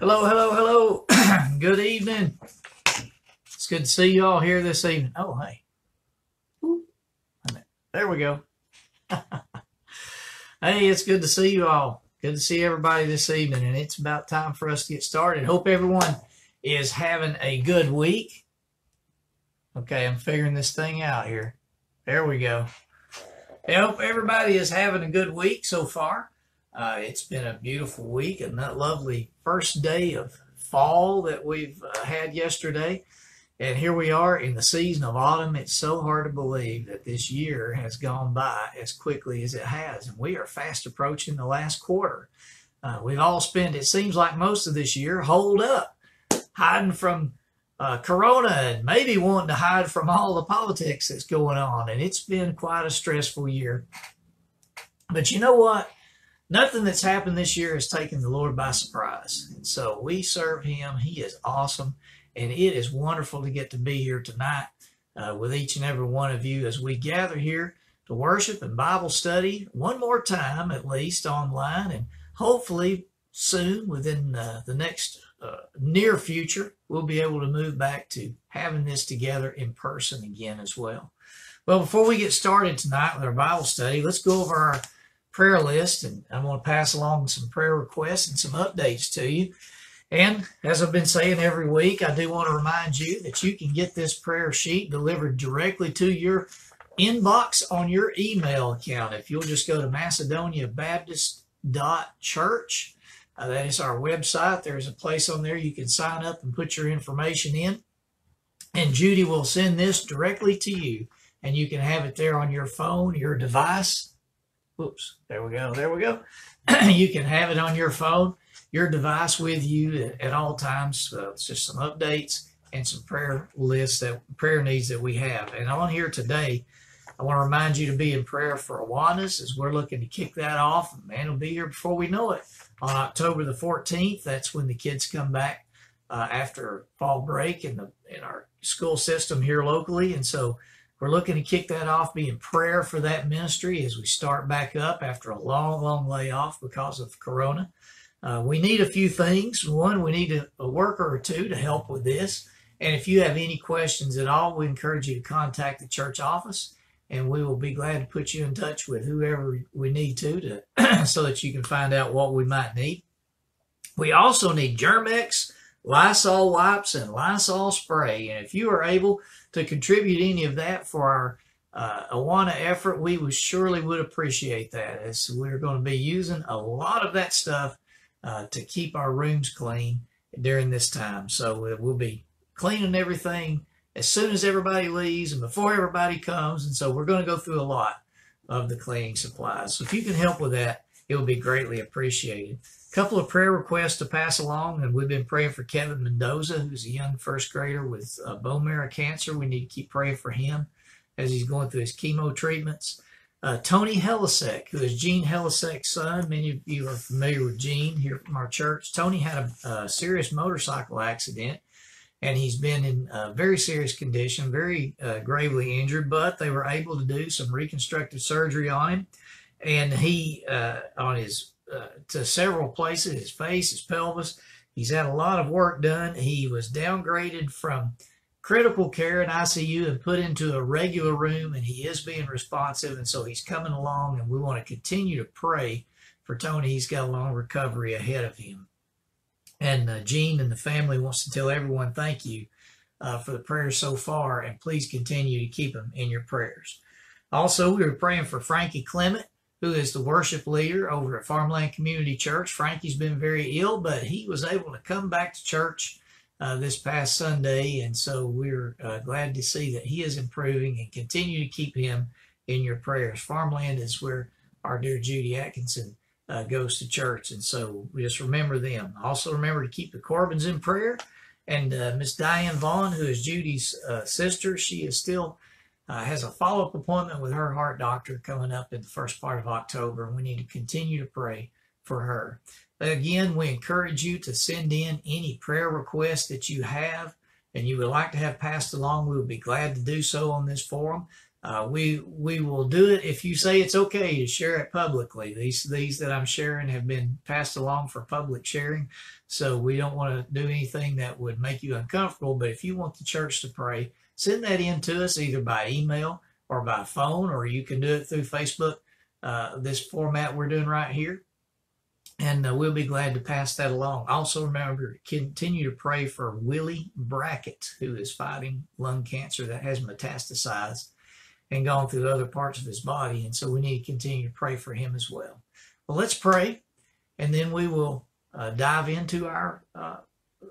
Hello, hello, hello. good evening. It's good to see you all here this evening. Oh, hey. There we go. hey, it's good to see you all. Good to see everybody this evening, and it's about time for us to get started. Hope everyone is having a good week. Okay, I'm figuring this thing out here. There we go. Hope everybody is having a good week so far. Uh, it's been a beautiful week and that lovely first day of fall that we've uh, had yesterday. And here we are in the season of autumn. It's so hard to believe that this year has gone by as quickly as it has. And we are fast approaching the last quarter. Uh, we've all spent, it seems like most of this year, holed up, hiding from uh, Corona and maybe wanting to hide from all the politics that's going on. And it's been quite a stressful year. But you know what? Nothing that's happened this year has taken the Lord by surprise. And so we serve Him. He is awesome. And it is wonderful to get to be here tonight uh, with each and every one of you as we gather here to worship and Bible study one more time, at least online, and hopefully soon within uh, the next uh, near future, we'll be able to move back to having this together in person again as well. Well, before we get started tonight with our Bible study, let's go over our prayer list, and I want to pass along some prayer requests and some updates to you. And as I've been saying every week, I do want to remind you that you can get this prayer sheet delivered directly to your inbox on your email account. If you'll just go to macedoniabaptist.church, uh, that is our website. There's a place on there you can sign up and put your information in. And Judy will send this directly to you, and you can have it there on your phone, your device, Whoops, there we go, there we go. you can have it on your phone, your device with you at, at all times. Uh, it's just some updates and some prayer lists that prayer needs that we have. And on here today, I want to remind you to be in prayer for Awanas as we're looking to kick that off. Man will be here before we know it. On October the 14th, that's when the kids come back uh, after fall break in the in our school system here locally. And so we're looking to kick that off, be in prayer for that ministry as we start back up after a long, long layoff because of Corona. Uh, we need a few things. One, we need a, a, worker or two to help with this. And if you have any questions at all, we encourage you to contact the church office and we will be glad to put you in touch with whoever we need to, to so that you can find out what we might need. We also need Germ-X, Lysol wipes, and Lysol spray. And if you are able to contribute any of that for our uh, Awana effort, we would surely would appreciate that as we're going to be using a lot of that stuff uh, to keep our rooms clean during this time. So we'll be cleaning everything as soon as everybody leaves and before everybody comes. And so we're going to go through a lot of the cleaning supplies. So if you can help with that, it will be greatly appreciated couple of prayer requests to pass along, and we've been praying for Kevin Mendoza, who's a young first grader with uh, bone marrow cancer. We need to keep praying for him as he's going through his chemo treatments. Uh, Tony Helisek, who is Gene Helisek's son. Many of you are familiar with Gene here from our church. Tony had a, a serious motorcycle accident, and he's been in a very serious condition, very uh, gravely injured, but they were able to do some reconstructive surgery on him. And he, uh, on his uh, to several places his face, his pelvis. He's had a lot of work done. He was downgraded from critical care in ICU and put into a regular room, and he is being responsive. And so he's coming along, and we want to continue to pray for Tony. He's got a long recovery ahead of him. And uh, Gene and the family wants to tell everyone thank you uh, for the prayers so far, and please continue to keep them in your prayers. Also, we were praying for Frankie Clement who is the worship leader over at Farmland Community Church. Frankie's been very ill, but he was able to come back to church uh, this past Sunday, and so we're uh, glad to see that he is improving and continue to keep him in your prayers. Farmland is where our dear Judy Atkinson uh, goes to church, and so we just remember them. Also, remember to keep the Corbins in prayer. And uh, Miss Diane Vaughn, who is Judy's uh, sister, she is still uh, has a follow up appointment with her heart doctor coming up in the first part of October, and we need to continue to pray for her. Again, we encourage you to send in any prayer requests that you have and you would like to have passed along. We would be glad to do so on this forum. Uh, we we will do it if you say it's okay to share it publicly. These these that I'm sharing have been passed along for public sharing, so we don't want to do anything that would make you uncomfortable. But if you want the church to pray, send that in to us either by email or by phone, or you can do it through Facebook. Uh, this format we're doing right here, and uh, we'll be glad to pass that along. Also, remember to continue to pray for Willie Brackett, who is fighting lung cancer that has metastasized and gone through other parts of his body. And so we need to continue to pray for him as well. Well, let's pray, and then we will uh, dive into our uh,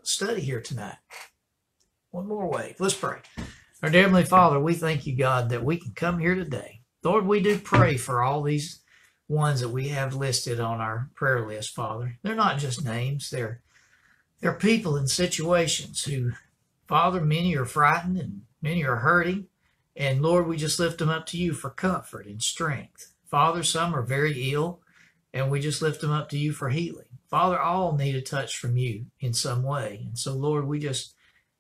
study here tonight. One more way. Let's pray. Our Heavenly Father, we thank you, God, that we can come here today. Lord, we do pray for all these ones that we have listed on our prayer list, Father. They're not just names, they're they're people in situations who, Father, many are frightened and many are hurting. And Lord, we just lift them up to you for comfort and strength. Father, some are very ill, and we just lift them up to you for healing. Father, all need a touch from you in some way. And so, Lord, we just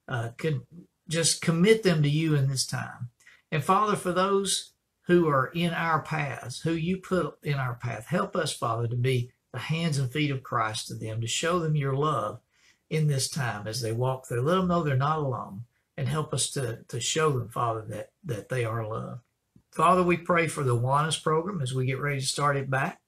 uh, can just commit them to you in this time. And Father, for those who are in our paths, who you put in our path, help us, Father, to be the hands and feet of Christ to them, to show them your love in this time as they walk through. Let them know they're not alone and help us to, to show them, Father, that, that they are loved. Father, we pray for the Awanas program as we get ready to start it back,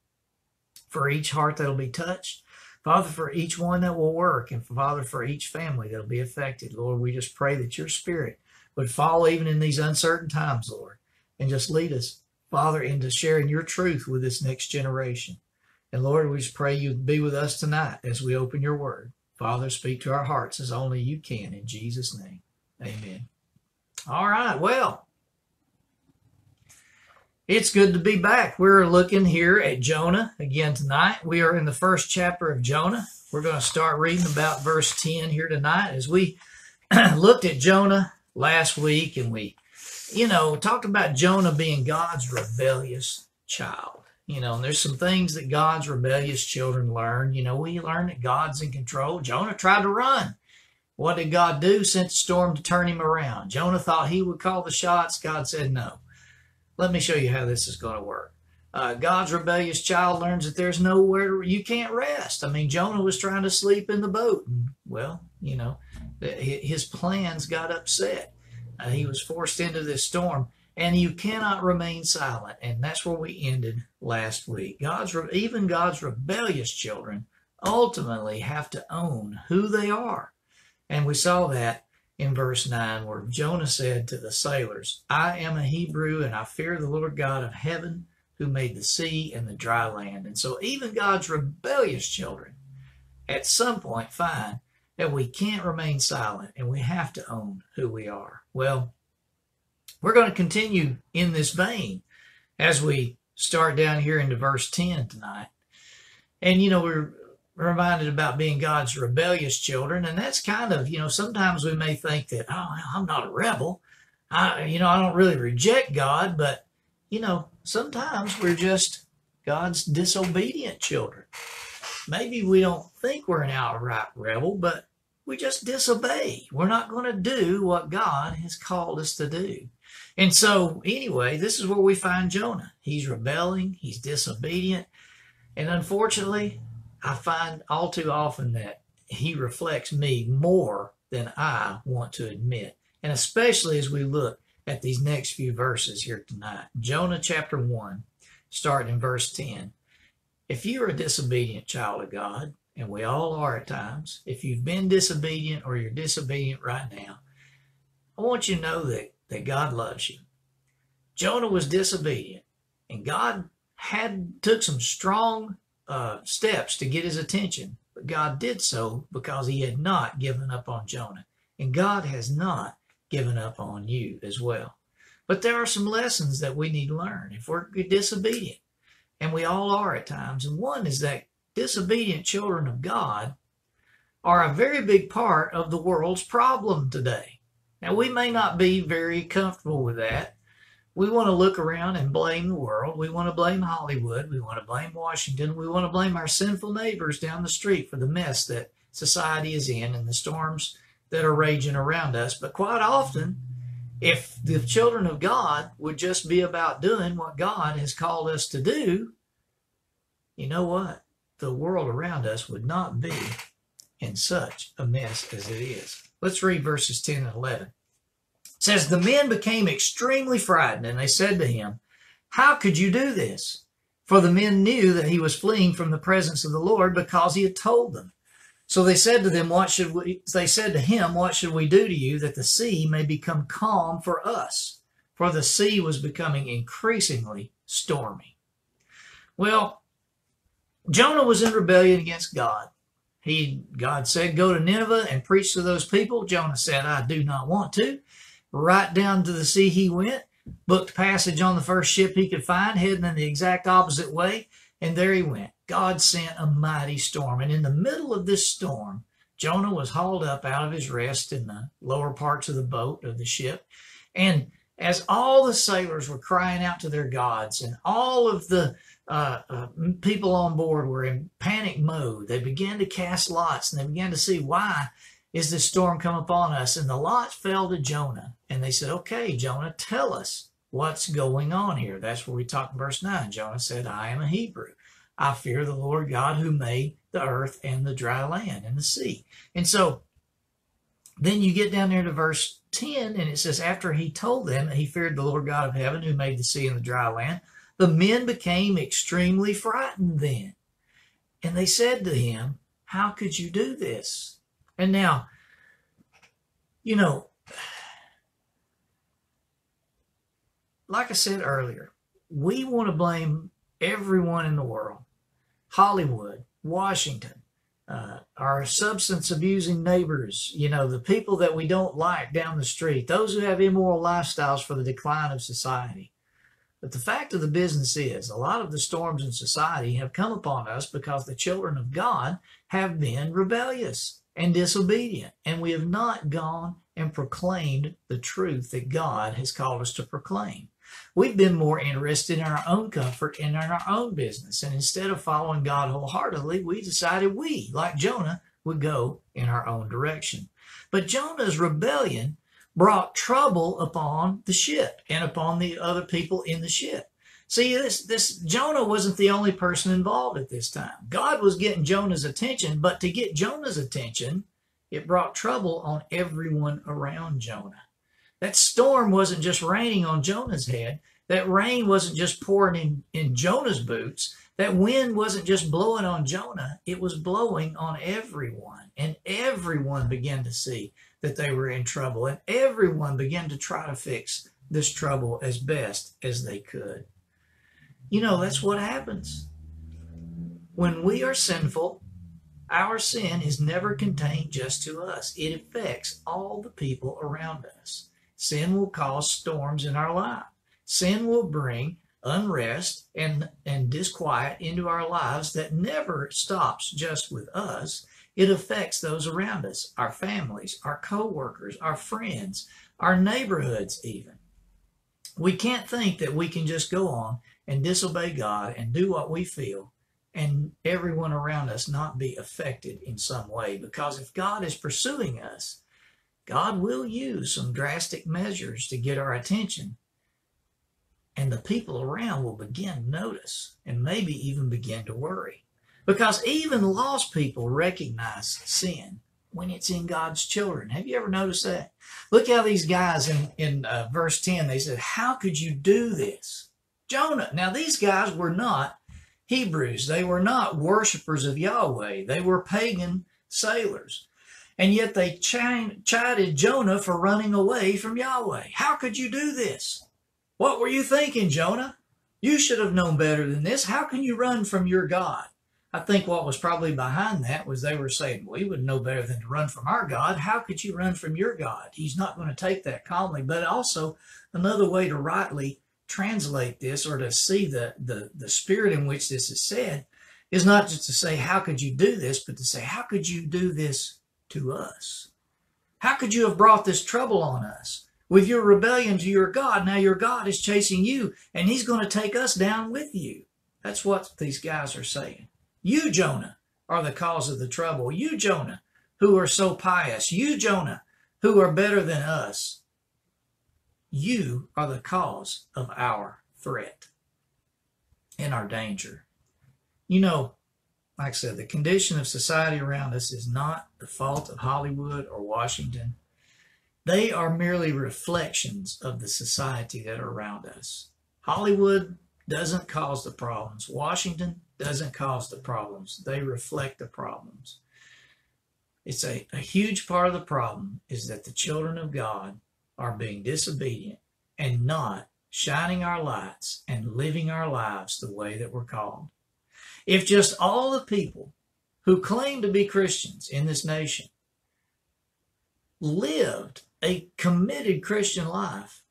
for each heart that'll be touched. Father, for each one that will work, and Father, for each family that'll be affected. Lord, we just pray that your spirit would fall even in these uncertain times, Lord, and just lead us, Father, into sharing your truth with this next generation. And Lord, we just pray you'd be with us tonight as we open your word. Father, speak to our hearts as only you can in Jesus' name. Amen. All right. Well, it's good to be back. We're looking here at Jonah again tonight. We are in the first chapter of Jonah. We're going to start reading about verse 10 here tonight as we looked at Jonah last week and we, you know, talked about Jonah being God's rebellious child. You know, and there's some things that God's rebellious children learn. You know, we learn that God's in control. Jonah tried to run. What did God do? Sent a storm to turn him around. Jonah thought he would call the shots. God said no. Let me show you how this is going to work. Uh, God's rebellious child learns that there's nowhere to, you can't rest. I mean, Jonah was trying to sleep in the boat. And, well, you know, his plans got upset. Uh, he was forced into this storm, and you cannot remain silent. And that's where we ended last week. God's even God's rebellious children ultimately have to own who they are. And we saw that in verse 9 where Jonah said to the sailors, I am a Hebrew and I fear the Lord God of heaven who made the sea and the dry land. And so even God's rebellious children at some point find that we can't remain silent and we have to own who we are. Well, we're going to continue in this vein as we start down here into verse 10 tonight. And you know, we're reminded about being God's rebellious children. And that's kind of, you know, sometimes we may think that, oh, I'm not a rebel. I, you know, I don't really reject God, but, you know, sometimes we're just God's disobedient children. Maybe we don't think we're an outright rebel, but we just disobey. We're not going to do what God has called us to do. And so, anyway, this is where we find Jonah. He's rebelling, he's disobedient, and unfortunately, I find all too often that he reflects me more than I want to admit. And especially as we look at these next few verses here tonight. Jonah chapter 1, starting in verse 10. If you're a disobedient child of God, and we all are at times, if you've been disobedient or you're disobedient right now, I want you to know that, that God loves you. Jonah was disobedient, and God had took some strong uh, steps to get his attention, but God did so because he had not given up on Jonah. And God has not given up on you as well. But there are some lessons that we need to learn if we're disobedient. And we all are at times. And one is that disobedient children of God are a very big part of the world's problem today. Now, we may not be very comfortable with that, we want to look around and blame the world. We want to blame Hollywood. We want to blame Washington. We want to blame our sinful neighbors down the street for the mess that society is in and the storms that are raging around us. But quite often, If the children of God would just be about doing what God has called us to do, you know what? The world around us would not be in such a mess as it is. Let's read verses 10 and 11. Says, The men became extremely frightened, and they said to him, How could you do this? For the men knew that he was fleeing from the presence of the Lord because he had told them. So they said to them, What should we they said to him, What should we do to you that the sea may become calm for us? For the sea was becoming increasingly stormy. Well, Jonah was in rebellion against God. He God said, Go to Nineveh and preach to those people. Jonah said, I do not want to. Right down to the sea he went, booked passage on the first ship he could find, heading in the exact opposite way, and there he went. God sent a mighty storm. And in the middle of this storm, Jonah was hauled up out of his rest in the lower parts of the boat of the ship. And as all the sailors were crying out to their gods and all of the uh, uh, people on board were in panic mode. They began to cast lots and they began to see why is this storm come upon us? And the lot fell to Jonah. And they said, okay, Jonah, tell us what's going on here. That's where we talk in verse 9. Jonah said, I am a Hebrew. I fear the Lord God who made the earth and the dry land and the sea. And so then you get down there to verse 10, and it says, After he told them that he feared the Lord God of heaven who made the sea and the dry land, the men became extremely frightened then. And they said to him, How could you do this? And now, you know, like I said earlier, we want to blame everyone in the world Hollywood, Washington, uh, our substance abusing neighbors, you know, the people that we don't like down the street, those who have immoral lifestyles for the decline of society. But the fact of the business is, a lot of the storms in society have come upon us because the children of God have been rebellious and disobedient, and we have not gone and proclaimed the truth that God has called us to proclaim. We've been more interested in our own comfort and in our own business, and instead of following God wholeheartedly, we decided we, like Jonah, would go in our own direction. But Jonah's rebellion brought trouble upon the ship and upon the other people in the ship. See, this, this Jonah wasn't the only person involved at this time. God was getting Jonah's attention, but to get Jonah's attention, it brought trouble on everyone around Jonah. That storm wasn't just raining on Jonah's head. That rain wasn't just pouring in, in Jonah's boots. That wind wasn't just blowing on Jonah. It was blowing on everyone. And everyone began to see that they were in trouble, and everyone began to try to fix this trouble as best as they could. You know, that's what happens. When we are sinful, our sin is never contained just to us, it affects all the people around us. Sin will cause storms in our life. Sin will bring unrest and, and disquiet into our lives that never stops just with us. It affects those around us, our families, our co-workers, our friends, our neighborhoods even. We can't think that we can just go on and disobey God and do what we feel and everyone around us not be affected in some way. Because if God is pursuing us, God will use some drastic measures to get our attention. And the people around will begin to notice and maybe even begin to worry. Because even lost people recognize sin when it's in God's children. Have you ever noticed that? Look how these guys in, in uh, verse 10, they said, How could you do this? Jonah. Now, these guys were not Hebrews. They were not worshipers of Yahweh. They were pagan sailors. And yet they chided Jonah for running away from Yahweh. How could you do this? What were you thinking, Jonah? You should have known better than this. How can you run from your God? I think what was probably behind that was they were saying, we would know better than to run from our God. How could you run from your God? He's not going to take that calmly. But also, another way to rightly translate this or to see the, the, the spirit in which this is said is not just to say, how could you do this, but to say, how could you do this to us? How could you have brought this trouble on us? With your rebellion to your God, now your God is chasing you, and he's going to take us down with you. That's what these guys are saying. You, Jonah, are the cause of the trouble. You, Jonah, who are so pious. You, Jonah, who are better than us. You are the cause of our threat and our danger. You know, like I said, the condition of society around us is not the fault of Hollywood or Washington. They are merely reflections of the society that are around us. Hollywood doesn't cause the problems. Washington doesn't cause the problems. They reflect the problems. It's a, a huge part of the problem is that the children of God are being disobedient and not shining our lights and living our lives the way that we're called. If just all the people who claim to be Christians in this nation lived a committed Christian life,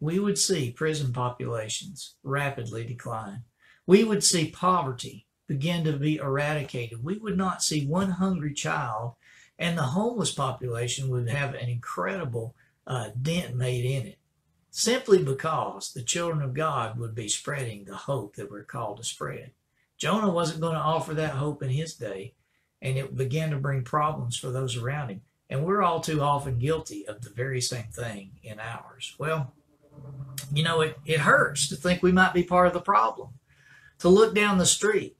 we would see prison populations rapidly decline. We would see poverty begin to be eradicated. We would not see one hungry child, and the homeless population would have an incredible uh, dent made in it simply because the children of God would be spreading the hope that we're called to spread. Jonah wasn't going to offer that hope in his day, and it began to bring problems for those around him. And we're all too often guilty of the very same thing in ours. Well, you know, it, it hurts to think we might be part of the problem. To look down the street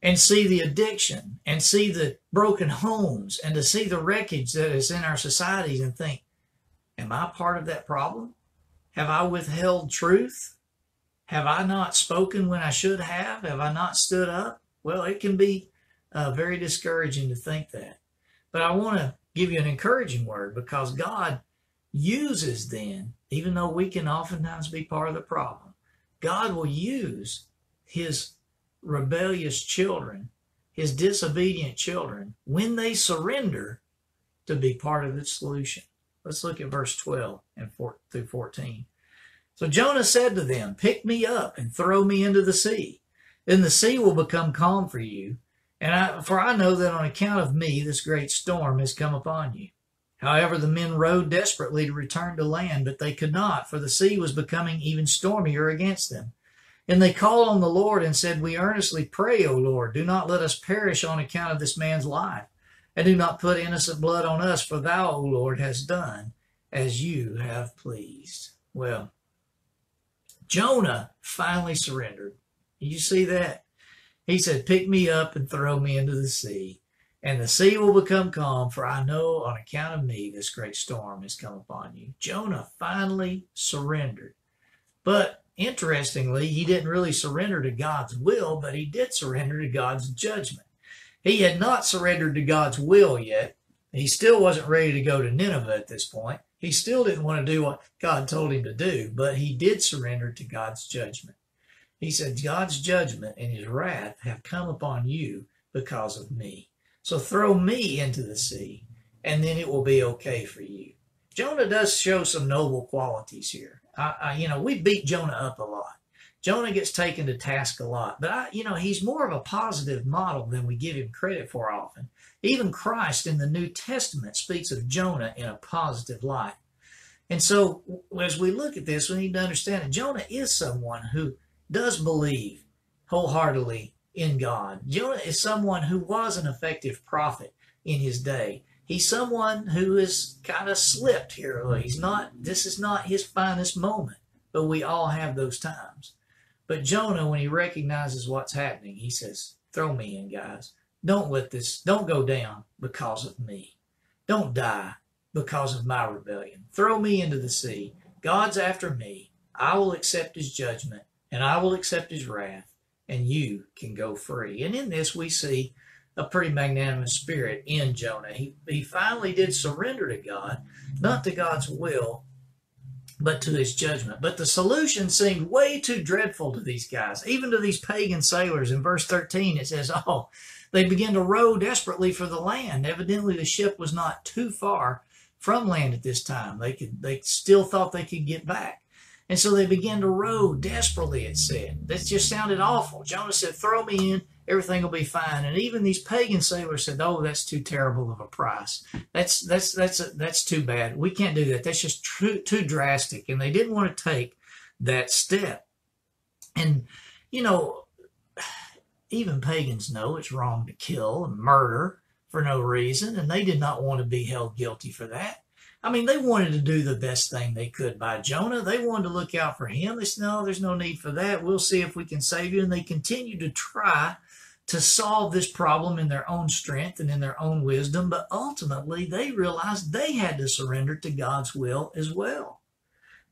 and see the addiction and see the broken homes and to see the wreckage that is in our societies and think, am I part of that problem? Have I withheld truth? Have I not spoken when I should have? Have I not stood up? Well, it can be uh, very discouraging to think that. But I want to give you an encouraging word because God uses then, even though we can oftentimes be part of the problem, God will use his rebellious children, his disobedient children, when they surrender to be part of the solution. Let's look at verse 12 and 4 through 14. So Jonah said to them, Pick me up and throw me into the sea. Then the sea will become calm for you, and I, for I know that on account of me this great storm has come upon you. However, the men rowed desperately to return to land, but they could not, for the sea was becoming even stormier against them. And they called on the Lord and said, We earnestly pray, O Lord, do not let us perish on account of this man's life, and do not put innocent blood on us, for thou, O Lord, hast done as you have pleased. Well, Jonah finally surrendered. You see that? He said, Pick me up and throw me into the sea, and the sea will become calm, for I know on account of me this great storm has come upon you. Jonah finally surrendered. But interestingly, he didn't really surrender to God's will, but he did surrender to God's judgment. He had not surrendered to God's will yet. He still wasn't ready to go to Nineveh at this point. He still didn't want to do what God told him to do, but he did surrender to God's judgment. He said, God's judgment and his wrath have come upon you because of me. So throw me into the sea, and then it will be okay for you. Jonah does show some noble qualities here. I, I, you know, we beat Jonah up a lot. Jonah gets taken to task a lot, but I, you know, he's more of a positive model than we give him credit for often. Even Christ in the New Testament speaks of Jonah in a positive light. And so, as we look at this, we need to understand that Jonah is someone who does believe wholeheartedly in God. Jonah is someone who was an effective prophet in his day. He's someone who has kind of slipped here. He's not, this is not his finest moment, but we all have those times. But Jonah, when he recognizes what's happening, he says, Throw me in, guys. Don't let this, don't go down because of me. Don't die because of my rebellion. Throw me into the sea. God's after me. I will accept his judgment and I will accept his wrath, and you can go free. And in this, we see a pretty magnanimous spirit in Jonah. He, he finally did surrender to God, not to God's will, but to his judgment. But the solution seemed way too dreadful to these guys, even to these pagan sailors. In verse 13, it says, Oh, they began to row desperately for the land. Evidently, the ship was not too far from land at this time. They could they still thought they could get back. And so they began to row desperately, it said. That just sounded awful. Jonah said, Throw me in, everything will be fine. And even these pagan sailors said, Oh, that's too terrible of a price. That's that's that's that's too bad. We can't do that. That's just too too drastic. And they didn't want to take that step. And you know, even pagans know it's wrong to kill and murder for no reason, and they did not want to be held guilty for that. I mean, they wanted to do the best thing they could by Jonah. They wanted to look out for him. They said, no, there's no need for that. We'll see if we can save you. And they continued to try to solve this problem in their own strength and in their own wisdom. But ultimately, they realized they had to surrender to God's will as well.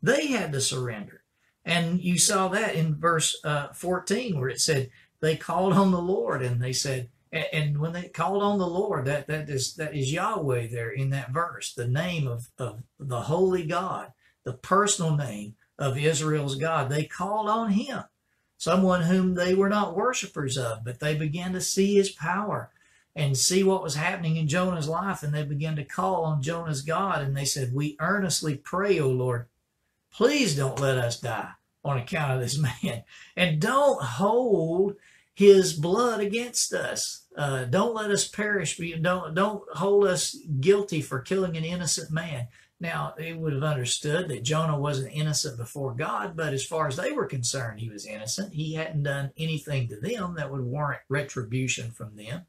They had to surrender. And you saw that in verse uh, 14 where it said, they called on the Lord and they said, and when they called on the Lord, that, that is that is Yahweh there in that verse, the name of, of the holy God, the personal name of Israel's God. They called on him, someone whom they were not worshippers of, but they began to see his power and see what was happening in Jonah's life. And they began to call on Jonah's God. And they said, We earnestly pray, O Lord, please don't let us die on account of this man. And don't hold his blood against us. Uh, don't let us perish. Don't, don't hold us guilty for killing an innocent man. Now, they would have understood that Jonah wasn't innocent before God, but as far as they were concerned, he was innocent. He hadn't done anything to them that would warrant retribution from them.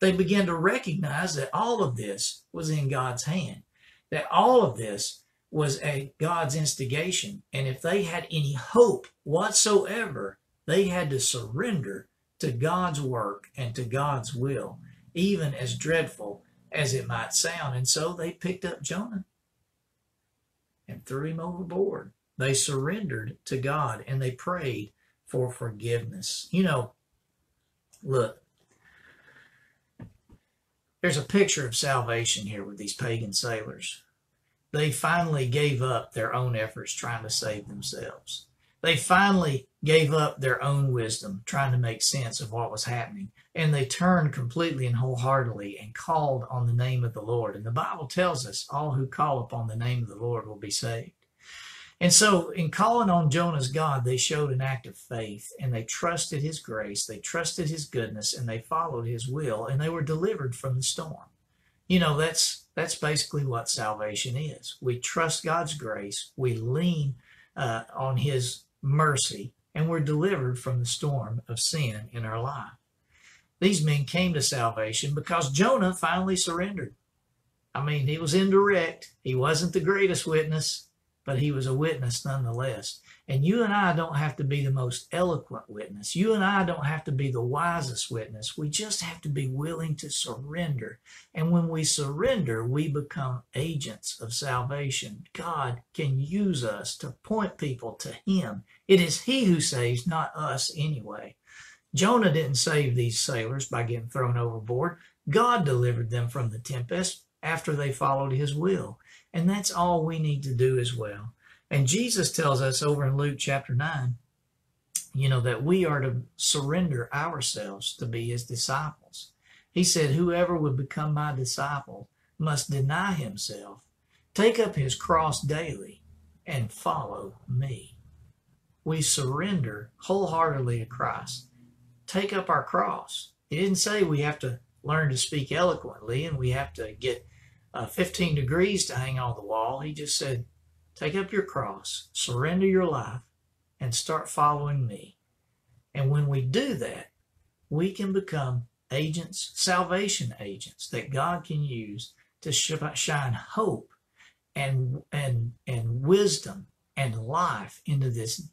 They began to recognize that all of this was in God's hand, that all of this was a God's instigation. And if they had any hope whatsoever, they had to surrender to God's work and to God's will, even as dreadful as it might sound. And so they picked up Jonah and threw him overboard. They surrendered to God and they prayed for forgiveness. You know, look, there's a picture of salvation here with these pagan sailors. They finally gave up their own efforts trying to save themselves. They finally gave up their own wisdom trying to make sense of what was happening. And they turned completely and wholeheartedly and called on the name of the Lord. And the Bible tells us all who call upon the name of the Lord will be saved. And so, in calling on Jonah's God, they showed an act of faith and they trusted his grace, they trusted his goodness, and they followed his will, and they were delivered from the storm. You know, that's that's basically what salvation is. We trust God's grace, we lean uh, on his mercy, and we're delivered from the storm of sin in our life. These men came to salvation because Jonah finally surrendered. I mean, he was indirect. He wasn't the greatest witness, but he was a witness nonetheless. And you and I don't have to be the most eloquent witness. You and I don't have to be the wisest witness. We just have to be willing to surrender. And when we surrender, we become agents of salvation. God can use us to point people to Him. It is He who saves, not us anyway. Jonah didn't save these sailors by getting thrown overboard. God delivered them from the tempest after they followed His will. And that's all we need to do as well. And Jesus tells us over in Luke chapter 9, you know, that we are to surrender ourselves to be his disciples. He said, Whoever would become my disciple must deny himself, take up his cross daily, and follow me. We surrender wholeheartedly to Christ. Take up our cross. He didn't say we have to learn to speak eloquently and we have to get uh, 15 degrees to hang on the wall. He just said, Take up your cross, surrender your life, and start following me. And when we do that, we can become agents, salvation agents that God can use to shine hope and and and wisdom and life into this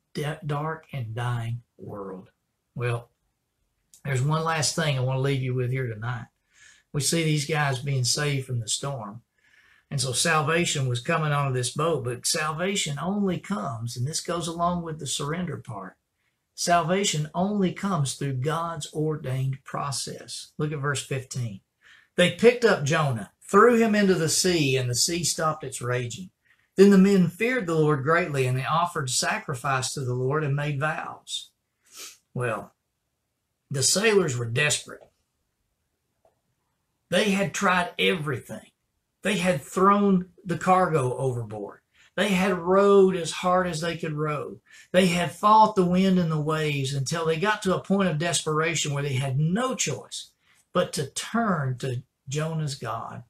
dark and dying world. Well, there's one last thing I want to leave you with here tonight. We see these guys being saved from the storm. And so salvation was coming onto this boat, but salvation only comes, and this goes along with the surrender part. Salvation only comes through God's ordained process. Look at verse 15. They picked up Jonah, threw him into the sea, and the sea stopped its raging. Then the men feared the Lord greatly, and they offered sacrifice to the Lord and made vows. Well, the sailors were desperate. They had tried everything. They had thrown the cargo overboard. They had rowed as hard as they could row. They had fought the wind and the waves until they got to a point of desperation where they had no choice but to turn to Jonah's God.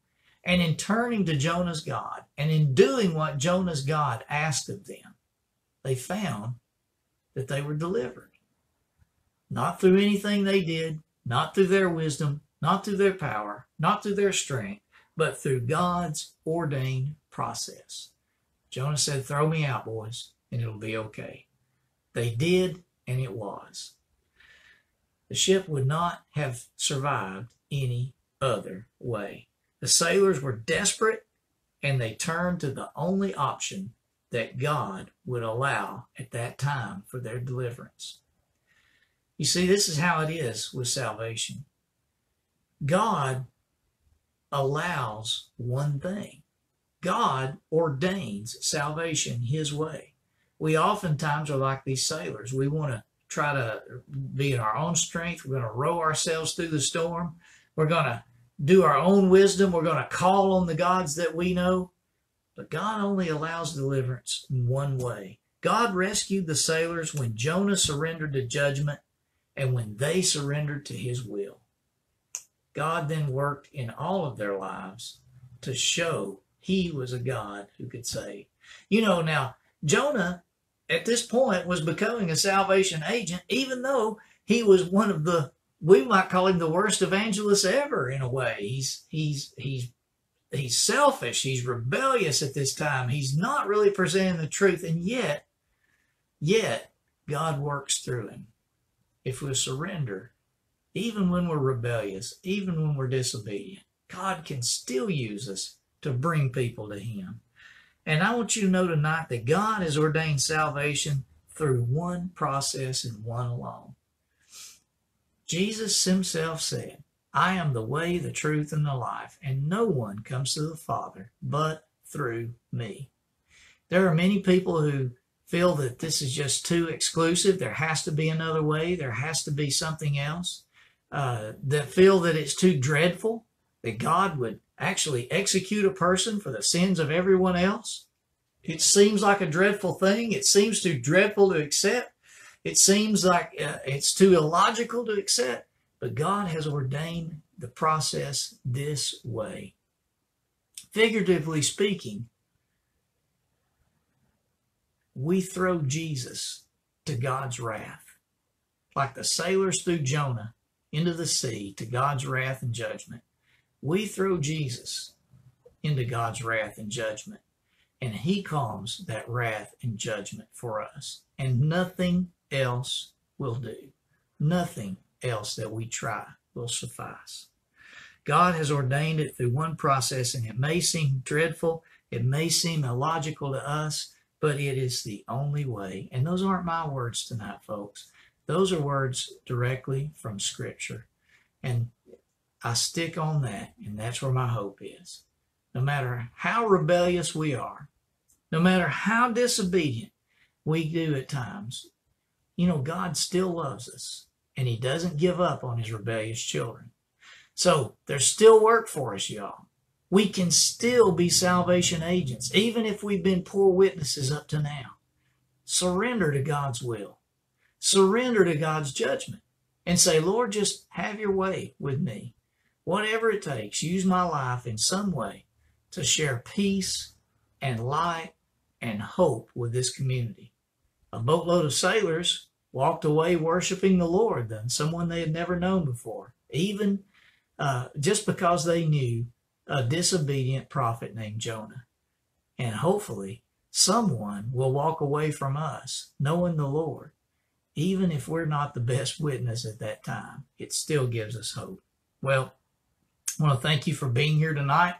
And in turning to Jonah's God and in doing what Jonah's God asked of them, they found that they were delivered. Not through anything they did, not through their wisdom, not through their power, not through their strength, but through God's ordained process. Jonah said, Throw me out, boys, and it'll be okay. They did, and it was. The ship would not have survived any other way. The sailors were desperate, and they turned to the only option that God would allow at that time for their deliverance. You see, this is how it is with salvation. God allows one thing. God ordains salvation his way. We oftentimes are like these sailors. We want to try to be in our own strength. We're going to row ourselves through the storm. We're going to do our own wisdom. We're going to call on the gods that we know. But God only allows deliverance in one way. God rescued the sailors when Jonah surrendered to judgment and when they surrendered to his will. God then worked in all of their lives to show he was a God who could save. You know, now, Jonah at this point was becoming a salvation agent, even though he was one of the, we might call him the worst evangelist ever in a way. He's, he's, he's, he's selfish. He's rebellious at this time. He's not really presenting the truth. And yet, yet, God works through him. If we surrender even when we're rebellious, even when we're disobedient, God can still use us to bring people to Him. And I want you to know tonight that God has ordained salvation through one process and one alone. Jesus Himself said, I am the way, the truth, and the life, and no one comes to the Father but through me. There are many people who feel that this is just too exclusive. There has to be another way. There has to be something else uh, that feel that it's too dreadful that God would actually execute a person for the sins of everyone else. It seems like a dreadful thing. It seems too dreadful to accept. It seems like uh, it's too illogical to accept. But God has ordained the process this way. Figuratively speaking, we throw Jesus to God's wrath. Like the sailors threw Jonah into the sea to God's wrath and judgment. We throw Jesus into God's wrath and judgment, and He calms that wrath and judgment for us. And nothing else will do. Nothing else that we try will suffice. God has ordained it through one process, and it may seem dreadful, it may seem illogical to us, but it is the only way. And those aren't my words tonight, folks. Those are words directly from Scripture. And I stick on that, and that's where my hope is. No matter how rebellious we are, no matter how disobedient we do at times, you know, God still loves us, and He doesn't give up on His rebellious children. So there's still work for us, y'all. We can still be salvation agents, even if we've been poor witnesses up to now. Surrender to God's will surrender to God's judgment and say, Lord, just have your way with me. Whatever it takes, use my life in some way to share peace and light and hope with this community. A boatload of sailors walked away worshiping the Lord than someone they had never known before, even uh, just because they knew a disobedient prophet named Jonah. And hopefully, someone will walk away from us knowing the Lord even if we're not the best witness at that time, it still gives us hope. Well, I want to thank you for being here tonight.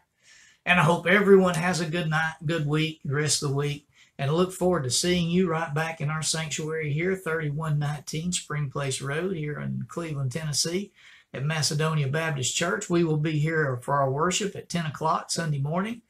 And I hope everyone has a good night, good week, the rest of the week. And I look forward to seeing you right back in our sanctuary here, 3119 Spring Place Road here in Cleveland, Tennessee at Macedonia Baptist Church. We will be here for our worship at 10 o'clock Sunday morning.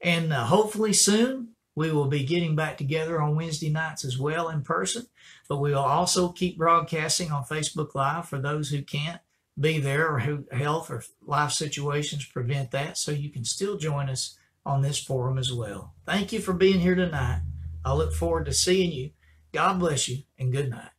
And uh, hopefully soon we will be getting back together on Wednesday nights as well in person. But we will also keep broadcasting on Facebook Live for those who can't be there or who health or life situations prevent that. So you can still join us on this forum as well. Thank you for being here tonight. I look forward to seeing you. God bless you and good night.